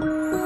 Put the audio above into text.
you